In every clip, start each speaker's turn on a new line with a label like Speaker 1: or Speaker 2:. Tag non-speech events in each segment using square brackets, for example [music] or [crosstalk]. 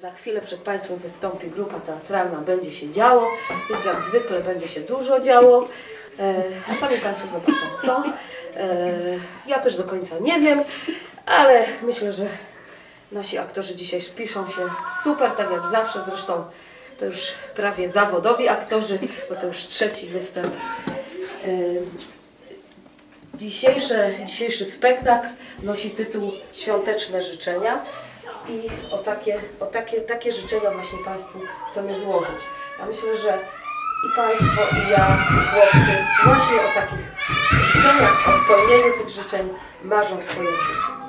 Speaker 1: Za chwilę przed Państwem wystąpi grupa teatralna, będzie się działo, więc jak zwykle będzie się dużo działo. E, a sami Państwo zobaczą, co. E, ja też do końca nie wiem, ale myślę, że nasi aktorzy dzisiaj wpiszą się super, tak jak zawsze. Zresztą to już prawie zawodowi aktorzy, bo to już trzeci występ. E, Dzisiejszy, dzisiejszy spektakl nosi tytuł Świąteczne życzenia i o takie, o takie, takie życzenia właśnie Państwu chcemy złożyć. Ja myślę, że i Państwo, i ja, i chłopcy właśnie o takich życzeniach, o spełnieniu tych życzeń marzą w swoim życiu.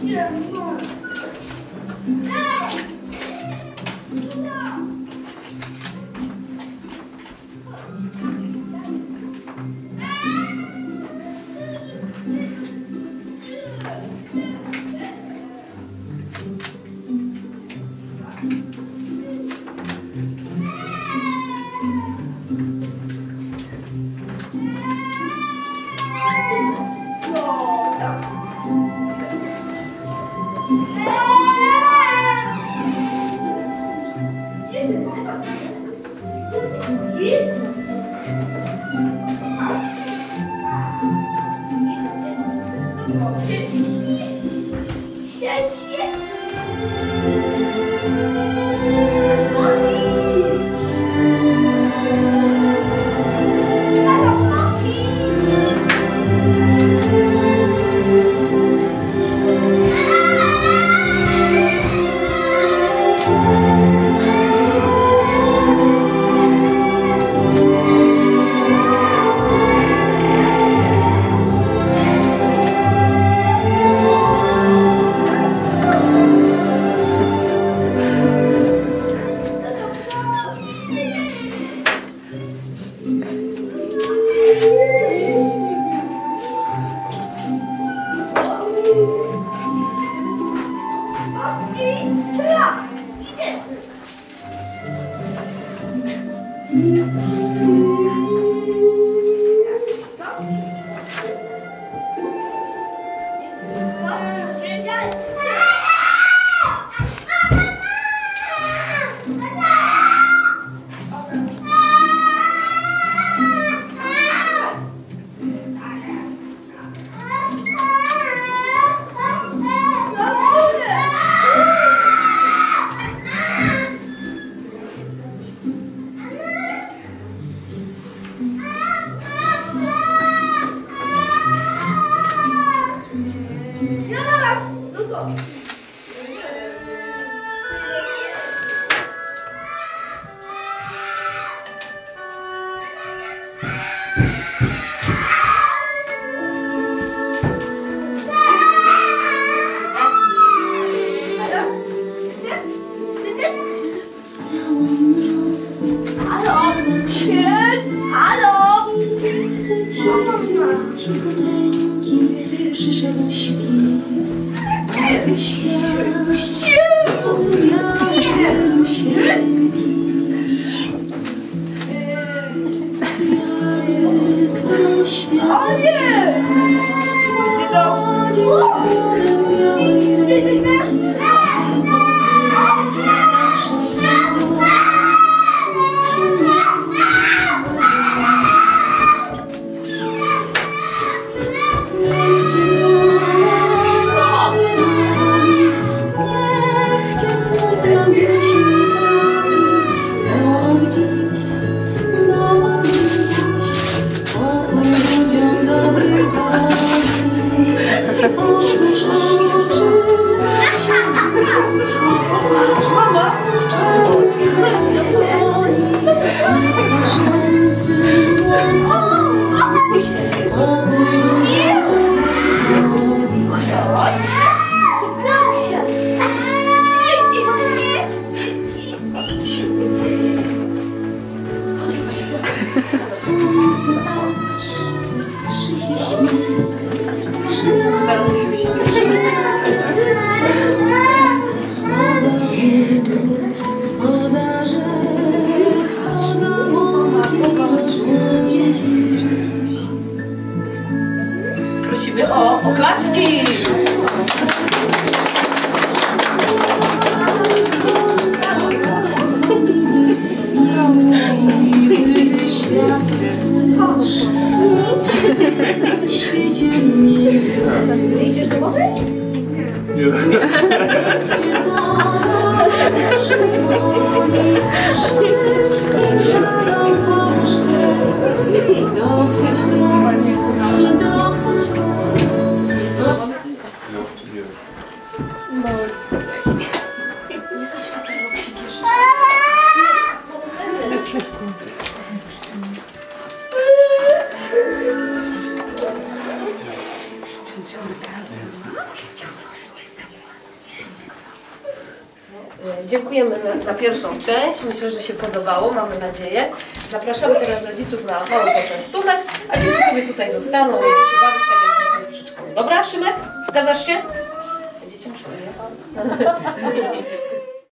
Speaker 1: Yeah, Thank. 아, 이제!
Speaker 2: Cichuteńki przyszedł świt, a tu świat cały białusieńki. Jakby kto do świata syn. Gładził W słońcu patrz, krzy się śnieg,
Speaker 1: Prosimy o oklaski.
Speaker 2: Miły nie świecie miły.
Speaker 1: Idziesz do wody?
Speaker 2: Gdzie woda przyboli, wszystkim
Speaker 1: Dziękujemy za pierwszą część. Myślę, że się podobało, mamy nadzieję. Zapraszamy teraz rodziców na mały poczęstunek, a dzieci sobie tutaj zostaną będą się bawić tak jak w przedszkolu. Dobra, Szymek? Zgadzasz się? Dzieciom szkoły, [laughs]